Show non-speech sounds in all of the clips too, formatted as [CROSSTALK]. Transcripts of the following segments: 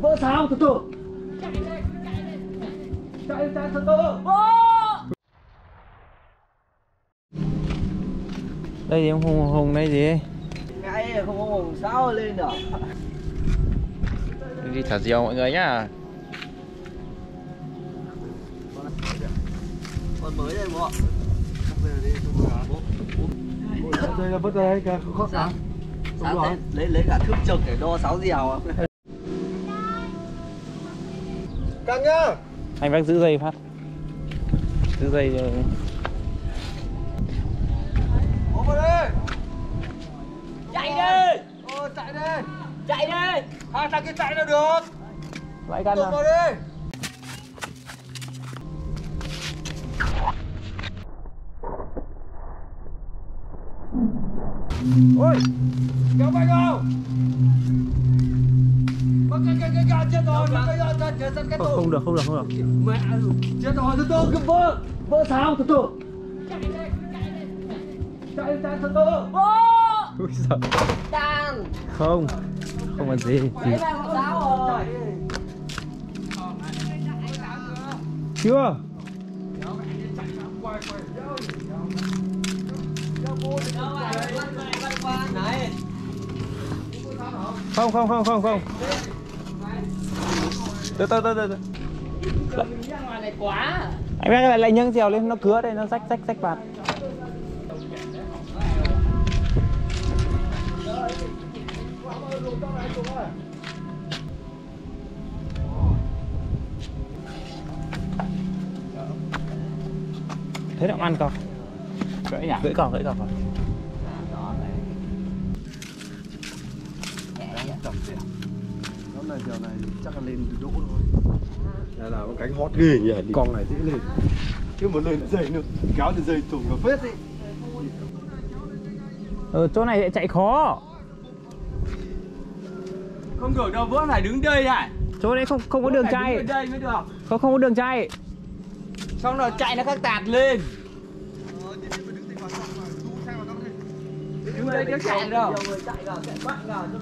vỡ sao từ từ chạy chạy từ từ đây ông hùng hùng đây gì? Ngay không có mồm sao lên được? Đi thả diều mọi người nhá. Con mới đây bố đây là bất đây cả khó Đúng sáng rồi. lấy, lấy lấy cả thước trực để đo sáu dèo càng nhá. Anh bác giữ dây phát. Giữ dây rồi vào đây. Chạy đi. Ờ chạy đây. Chạy đi. Hai thằng kia chạy nào được. Lại Tụi nào vào đi Ôi Kéo bay vào. Bắt cái cái cái gà chết rồi Bắt cái gà chết chết chết cái không, tủ. không được không được không được. Mẹ Chết rồi từ từ vỡ vỡ sao từ từ chạy chạy từ từ Ui giời. tan không không là gì. Lấy ra con giáo rồi. Chưa? Này không không không không không. Từ từ từ từ anh bác lại lại nhấc dèo lên, nó cứa đây, nó rách rách rách bạt. Thế nào ăn không gãy nhỉ gãy cọc gãy cọc à? Nó này giờ này chắc là lên từ đỗ thôi Đây là con cánh hót ghê nhỉ? Con này dễ lên. Chứ mà lên dày nữa Kéo lên dày thủng cả phết đi ừ, chỗ này lại chạy khó. Không được đâu vẫn phải đứng đây này. Chỗ đấy không không có đường chạy. đây mới được. Không không có đường chạy. Xong rồi chạy nó khắc tạt lên đứng đây đéo chạy đâu.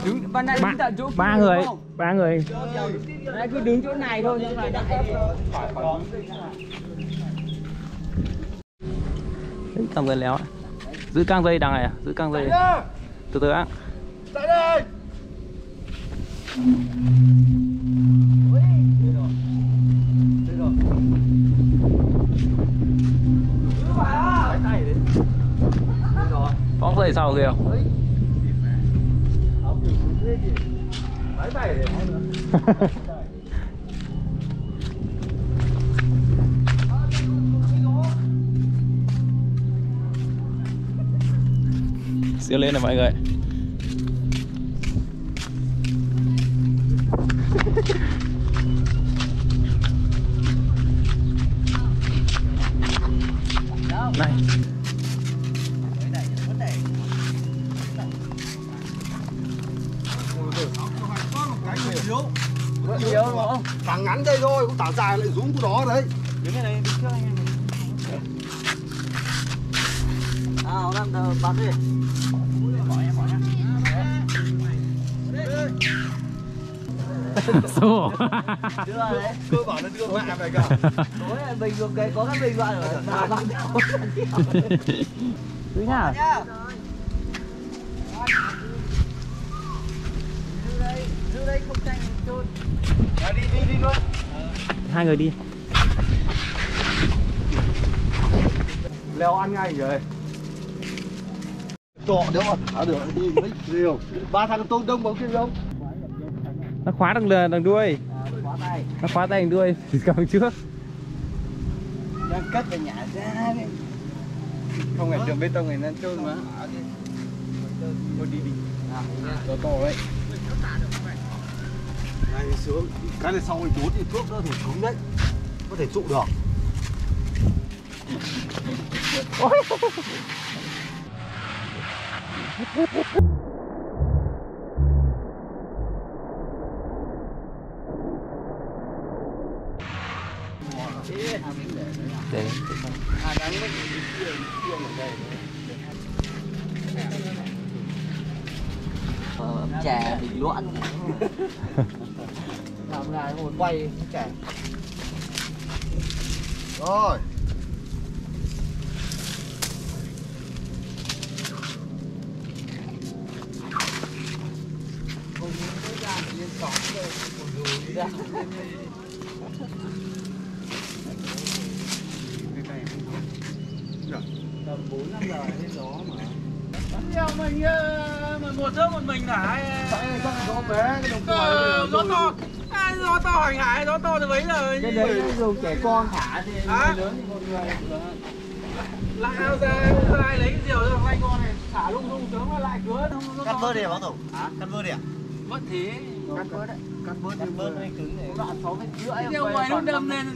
Đứng ban nãy ba, đứng tại chỗ ba người ba người. Đấy, cứ đứng chỗ này thôi nhưng mà Đấy, cầm dây léo giữ căng dây đằng này à? giữ căng dây. Từ từ ạ. Chạy đây có sau kìa? Siêu lên này mọi người. Tảng ngắn đây thôi, cũng tảng dài lại rúm của đó đấy. Đứng cái này đứng trước anh em à nó đang đờ bắn đi. Số đưa đấy Cơ bản là đưa mẹ về cả. Tối này bình thường cái có các bình loại ở bà bắn theo đứng nhá hai người đi. Leo ăn ngay rồi Trọ nếu mà thả được đi mấy nhiều Ba thằng tôn đông bóng kia không? nó khóa đằng lừa đằng đuôi. Tay. Nó khóa tay đằng đuôi [LAUGHS] cầm trước. Đang cất về nhà ra đi Không phải đường bê tông này nó trơn mà. Thôi đi đi. To to đấy Này sướng Cái này sau thì trốn thì thuốc nó thể cứng đấy. Có thể trụ được. Để Ờ, chè bình luận lại ngồi quay trẻ Rồi. tầm bốn năm giờ lên gió mà. Theo mình mà một trước một mình thả Tại sao có bé cái đồng ờ, gió to gió to hoành hải gió to từ bấy giờ cái đấy dù trẻ con thả thì người lớn thì một người. Lại ao ra ra lấy cái diều cho hai con này thả lung tung sớm nó lại cứa. Cắt bớt đi hả Tổng? Hả? Cắt bớt đi à? mất thế cắt bớt đấy. Cắt bớt cắt bớt hơi cứng để đoạn sáu mét rưỡi Điều ngoài nó đâm lên